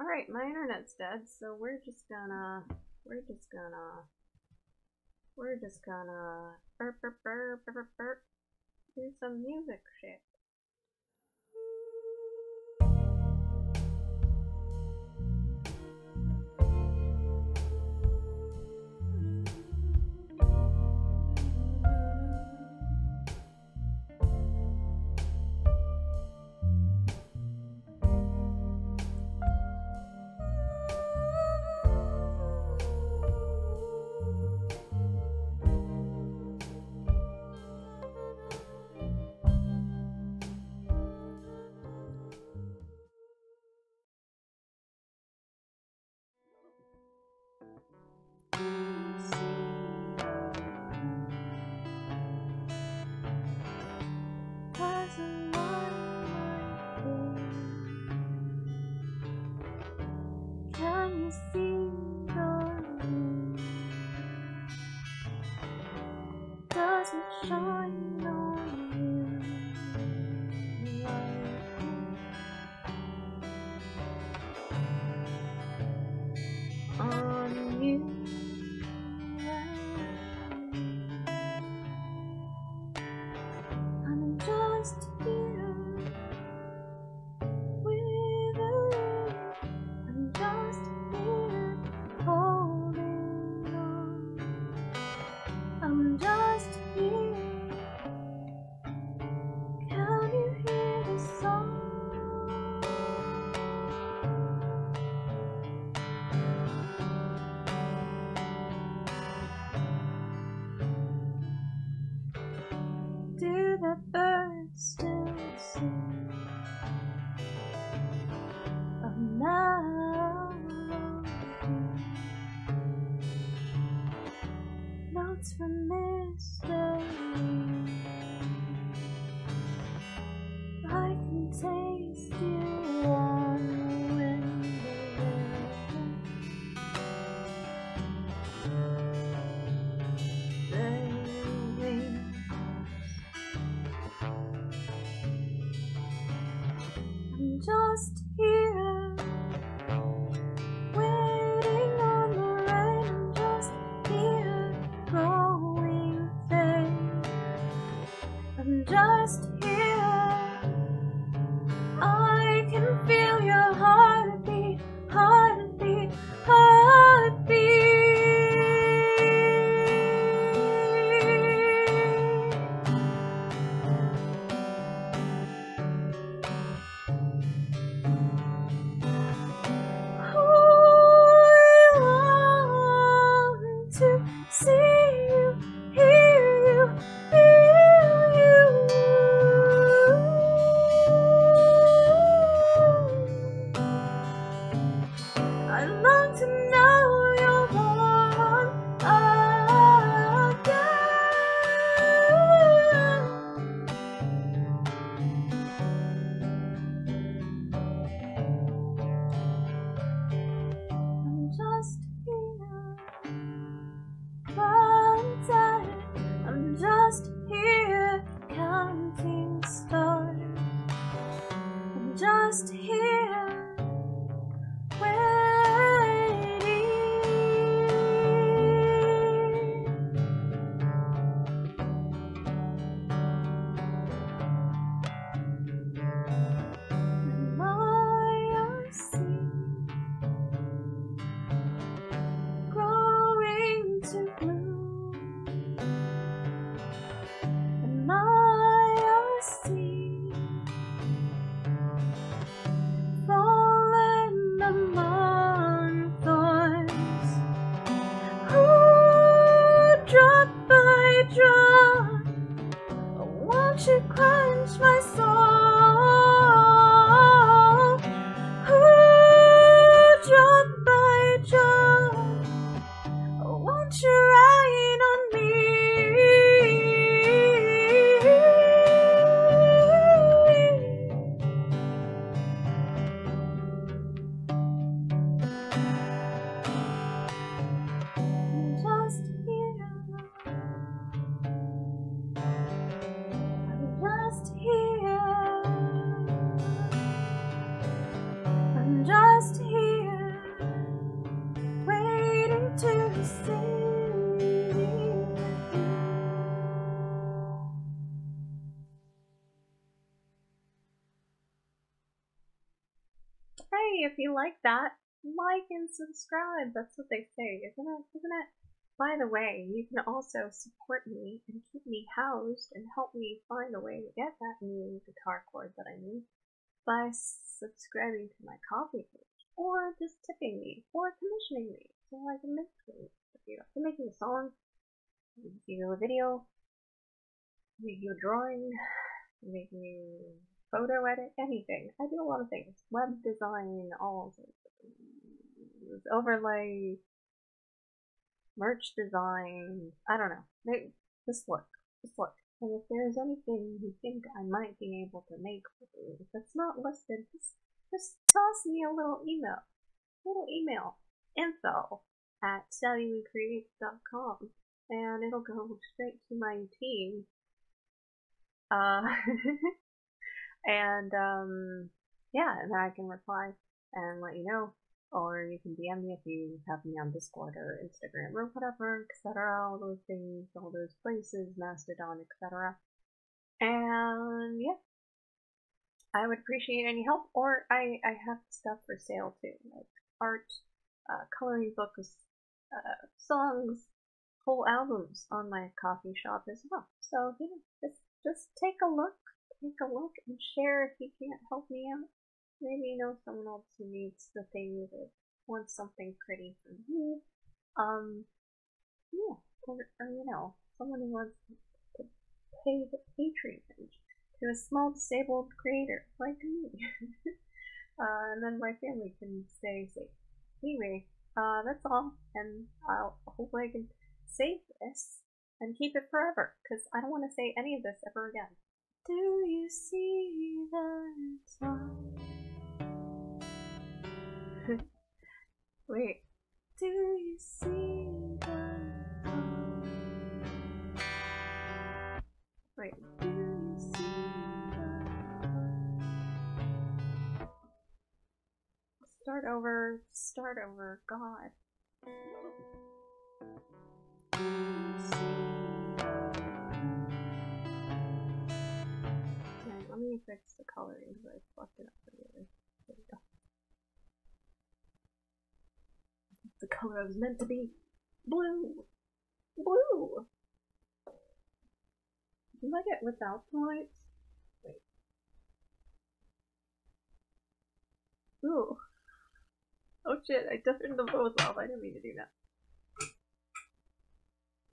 Alright, my internet's dead, so we're just gonna, we're just gonna, we're just gonna, burp, burp, burp, burp, burp, do some music shit. The moon? Does it shine Notes from mystery. I can taste you on the window baby. I'm just to quench my you like that, like and subscribe. That's what they say, isn't it? Isn't it? By the way, you can also support me and keep me housed and help me find a way to get that new guitar cord that I need by subscribing to my Ko-fi page, or just tipping me, or commissioning me so I can make things. If you're making a song, you know, a video, making a drawing, making photo edit, anything. I do a lot of things. Web design, all sorts of. Overlay, merch design, I don't know. They, just look, just look. And if there's anything you think I might be able to make that's not listed, just, just toss me a little email. Little email. Info at sabilewcreates.com and it'll go straight to my team. Uh, and um, yeah, and I can reply and let you know or you can DM me if you have me on Discord or Instagram or whatever, etc. All those things, all those places, Mastodon, etc. And yeah, I would appreciate any help. Or I I have stuff for sale too, like art, uh, coloring books, uh, songs, whole albums on my Ko-fi shop as well. So you know, just just take a look, take a look, and share if you can't help me out maybe you know someone else who needs the thing or wants something pretty from you. Um, yeah, or, or you know, someone who wants to pay the patronage to a small disabled creator like me. uh, and then my family can stay safe. Anyway, uh, that's all, and I'll hopefully I can save this and keep it forever, because I don't want to say any of this ever again. Do you see that song? Wait. Do you see the Wait. Do you see the Start over. Start over. God. Coloring because I fucked it up earlier. There we go. the color I was meant to be. Blue! Blue! Do you like it without the lights? Wait. Ooh. Oh shit, I turned them both off. I didn't mean to do that.